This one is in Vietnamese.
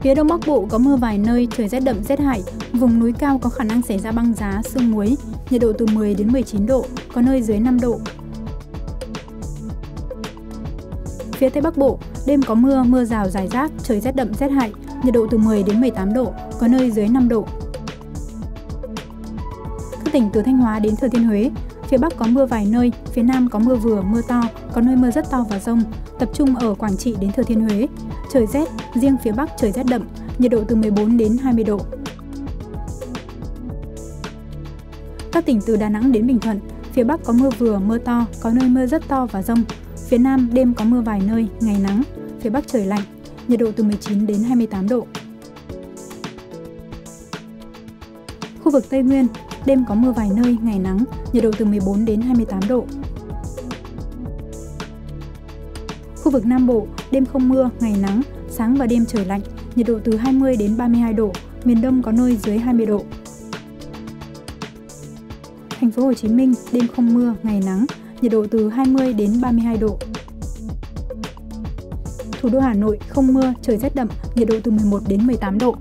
Phía Đông Bắc Bộ có mưa vài nơi, trời rét đậm rét hại, vùng núi cao có khả năng xảy ra băng giá, sương muối, nhiệt độ từ 10 đến 19 độ, có nơi dưới 5 độ. Phía Tây Bắc Bộ, đêm có mưa, mưa rào rải rác, trời rét đậm rét hại, nhiệt độ từ 10 đến 18 độ, có nơi dưới 5 độ. Các tỉnh từ Thanh Hóa đến Thừa Thiên Huế, phía Bắc có mưa vài nơi, phía Nam có mưa vừa, mưa to, có nơi mưa rất to và rông, tập trung ở Quảng Trị đến Thừa Thiên Huế. Trời rét, riêng phía Bắc trời rét đậm, nhiệt độ từ 14 đến 20 độ. Các tỉnh từ Đà Nẵng đến Bình Thuận, phía Bắc có mưa vừa, mưa to, có nơi mưa rất to và rông. Phía Nam đêm có mưa vài nơi, ngày nắng, phía Bắc trời lạnh, nhiệt độ từ 19 đến 28 độ. Khu vực Tây Nguyên, đêm có mưa vài nơi, ngày nắng, nhiệt độ từ 14 đến 28 độ. Khu vực Nam Bộ, đêm không mưa, ngày nắng, sáng và đêm trời lạnh, nhiệt độ từ 20 đến 32 độ, miền Đông có nơi dưới 20 độ. Thành phố Hồ Chí Minh, đêm không mưa, ngày nắng, nhiệt độ từ 20 đến 32 độ. Thủ đô Hà Nội không mưa, trời rét đậm, nhiệt độ từ 11 đến 18 độ.